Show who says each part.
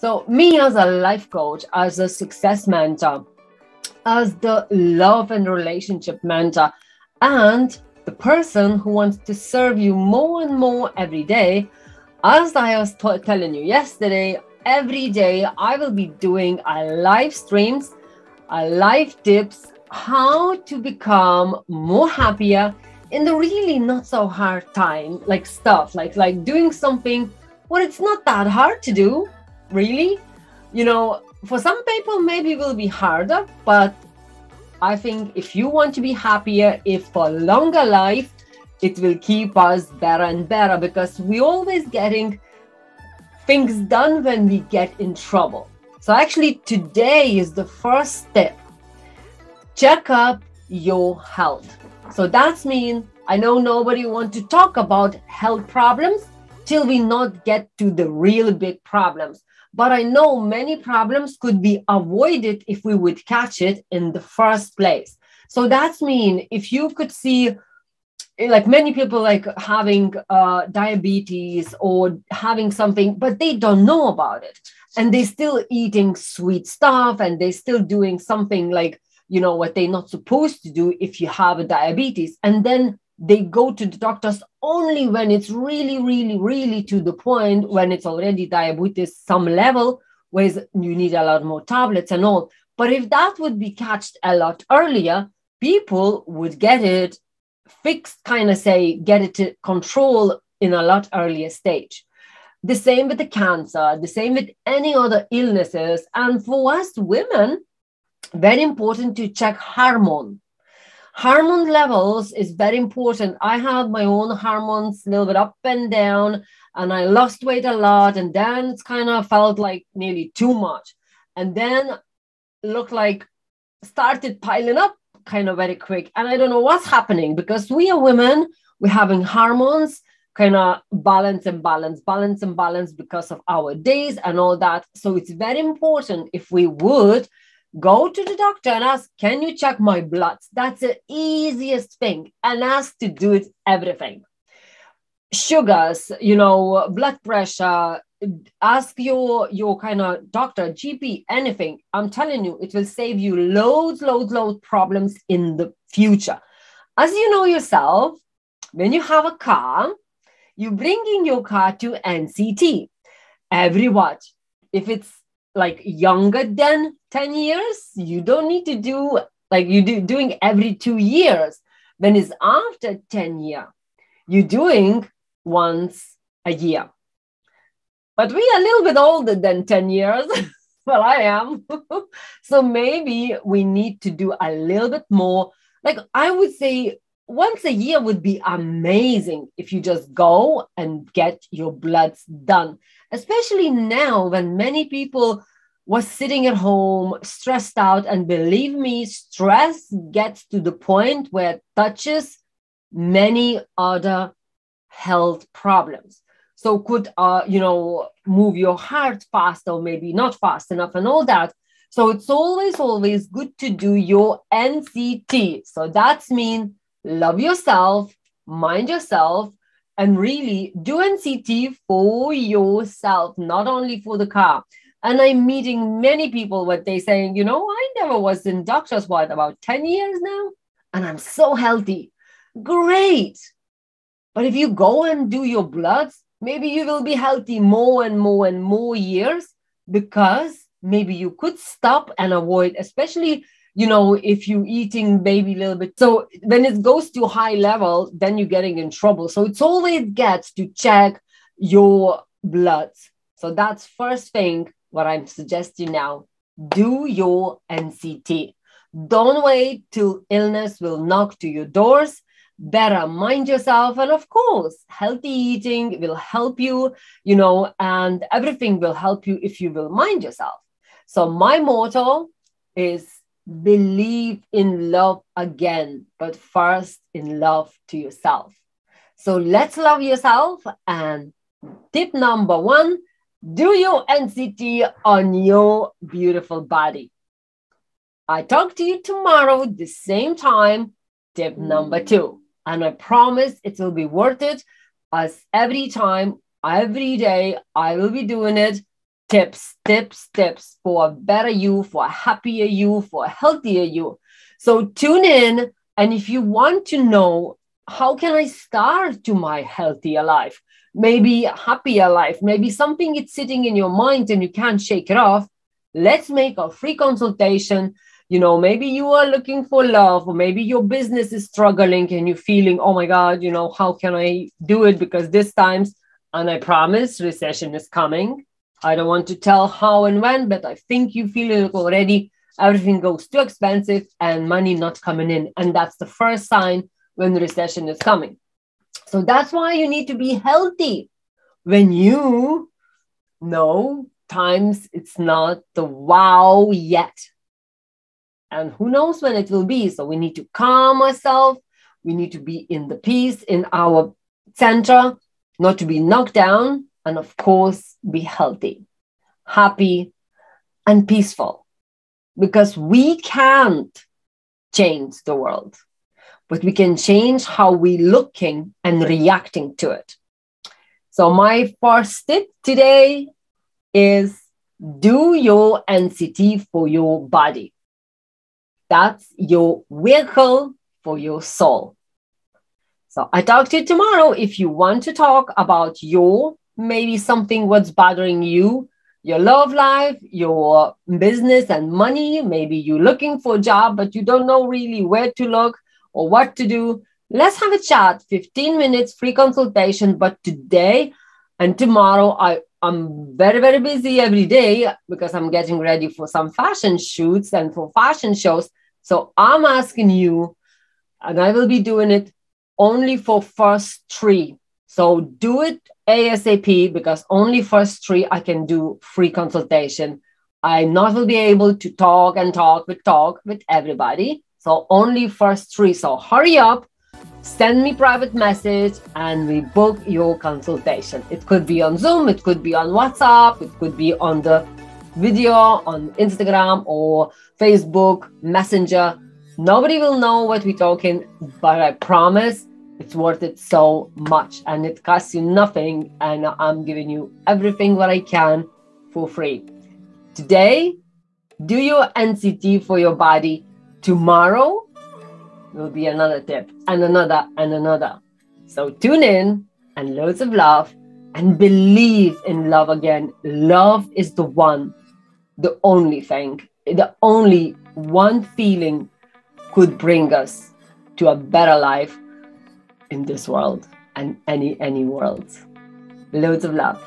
Speaker 1: So, me as a life coach, as a success mentor, as the love and relationship mentor, and the person who wants to serve you more and more every day, as I was t- telling you yesterday, every day I will be doing a live streams, a live tips, how to become more happier in the really not so hard time, like stuff, like like doing something what it's not that hard to do really. You know, for some people, maybe will be harder, but I think if you want to be happier, if for longer life, it will keep us better and better because we always getting things done when we get in trouble. So actually today is the first step. Check up your health. So that's mean I know nobody want to talk about health problems till we not get to the real big problems. But I know many problems could be avoided if we would catch it in the first place. So that's mean if you could see like many people like having uh, diabetes or having something but they don't know about it and they still eating sweet stuff and they still doing something like you know what they're not supposed to do if you have a diabetes and then they go to the doctors only when it's really, really, really to the point when it's already diabetes some level, where you need a lot more tablets and all. But if that would be catched a lot earlier, people would get it fixed, kind of say, get it to control in a lot earlier stage. The same with the cancer, the same with any other illnesses. And for us women, very important to check hormone hormone levels is very important. I had my own hormones a little bit up and down, and I lost weight a lot. And then it's kind of felt like nearly too much. And then looked like started piling up kind of very quick. And I don't know what's happening because we are women, we're having hormones kind of balance and balance, balance and balance because of our days and all that. So it's very important if we would go to the doctor and ask, Can you check my bloods? That's the easiest thing. And ask to do it everything. Sugars, you know, blood pressure, ask your your kind of doctor, GP, anything. I'm telling you, it will save you loads, loads, loads problems in the future. As you know yourself, when you have a car, you bring in your car to NCT every what? If it's like younger than 10 years you don't need to do like you do doing every two years. When it's after 10 year you're doing once a year. But we are a little bit older than 10 years. Well i am. So maybe we need to do a little bit more. Like i would say once a year would be amazing if you just go and get your bloods done especially now when many people was sitting at home stressed out and believe me stress gets to the point where it touches many other health problems. So could uh, you know move your heart fast or maybe not fast enough and all that. So it's always always good to do your nct so that's mean love yourself mind yourself and really do NCT for yourself, not only for the car. And I'm meeting many people what they saying, you know, I never was in doctor's what about 10 years now, and I'm so healthy. Great. But if you go and do your bloods, maybe you will be healthy more and more and more years because maybe you could stop and avoid, especially you know, if you eating maybe a little bit. So when it goes to high level, then you're getting in trouble. So it's always gets to check your bloods. So that's first thing what I'm suggesting now. Do your NCT. Don't wait till illness will knock to your doors. Better mind yourself. And of course, healthy eating will help you, you know, and everything will help you if you will mind yourself. So my motto is believe in love again, but first in love to yourself. So let's love yourself. And tip number one do your NCT on your beautiful body. I talk to you tomorrow, the same time. Tip number mm. two. And I promise it will be worth it as every time, every day, I will be doing it tips, tips, tips for a better you, for a happier you, for a healthier you. So tune in. And if you want to know how can I start to my healthier life, maybe happier life, maybe something is sitting in your mind and you can't shake it off, let's make a free consultation. You know, maybe you are looking for love, or maybe your business is struggling and you're feeling, oh my God, you know, how can I do it? Because this times, and I promise recession is coming. I don't want to tell how and when, but I think you feel it already. Everything goes too expensive and money not coming in. And that's the first sign when the recession is coming. So that's why you need to be healthy. When you know times it's not the wow yet. And who knows when it will be. So we need to calm ourselves. We need to be in the peace in our center, not to be knocked down. And of course, be healthy, happy, and peaceful. Because we can't change the world but we can change how we looking and reacting to it. So my first tip today is do your NCT for your body. That's your vehicle for your soul. So I talk to you tomorrow if you want to talk about your maybe something what's bothering you, your love life, your business and money. Maybe you're looking for a job, but you don't know really where to look or what to do, let's have a chat 15 minutes free consultation. But today and tomorrow i i'm very very busy every day because i'm getting ready for some fashion shoots and for fashion shows. So i'm asking you and i will be doing it only for first three. So do it asap because only first three i can do free consultation i not will be able to talk and talk with talk with everybody so only first three. So hurry up, send me private message and we book your consultation. It could be on Zoom, it could be on WhatsApp, it could be on the video on Instagram or Facebook, Messenger. Nobody will know what we're talking, but I promise it's worth it so much and it costs you nothing. And I'm giving you everything what I can for free. Today, do your NCT for your body Tomorrow will be another tip and another and another. So tune in and loads of love and believe in love again. Love is the one, the only thing, the only one feeling could bring us to a better life in this world and any any world. Loads of love.